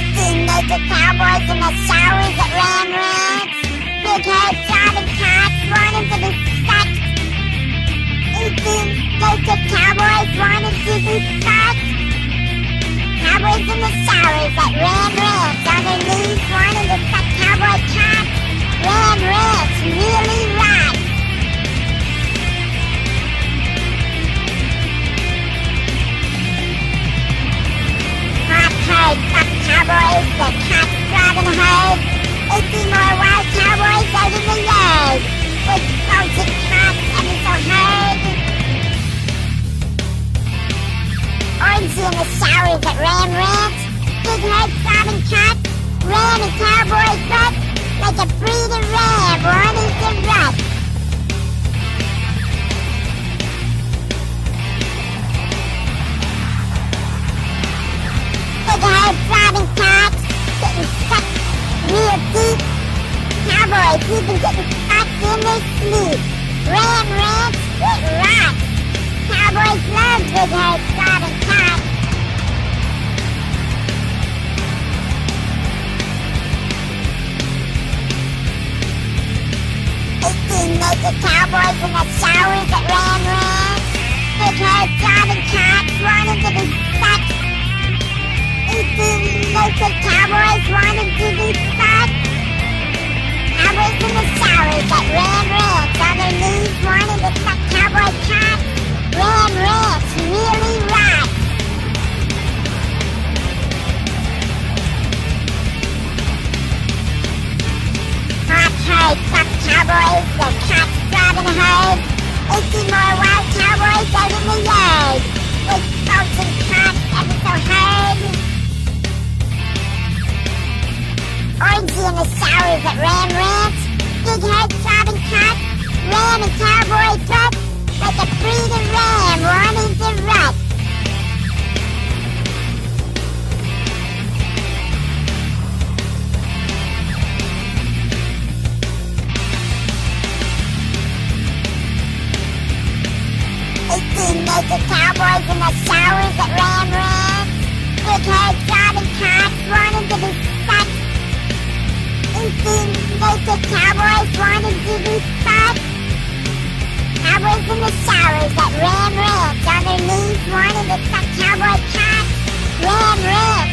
naked cowboys in the showers at Ram Ranch. Big head driving cats wanting to be sucked. Eating naked cowboys wanting to be fucked. Cowboys in the showers at Ram Ranch on their knees wanting to suck the Cats driving herd. 18 more wild cowboys out in the yard. With bulging cocks every so hard. Orangey in the showers at Ram Ranch. Big head throbbing cocks. Ram and cowboy butts. Like a breeding ram wanting to rut. Cowboys even getting fucked in their sleep. Ram Ranch, it rocks. Cowboys love big head throbbing cocks. Naked cowboys in the showers at Ram Ranch. Big head throbbing cocks wanting to be sucked. Eighteen naked cowboys wanting to be Herd, cowboys, the cops driving herd. 18 more wild cowboys out in the yard. With folks and cops ever so hard. Orangey the showers at Ram Ranch. Big head throbbing cops. Eighteen naked cowboys in the showers at Ram Ranch. Big head throbbing cops wanting to be sucked. Eighteen naked cowboys wanting to be fucked. Cowboys in the showers at Ram Ranch on their knees wanting to suck cowboy cocks. Ram Ranch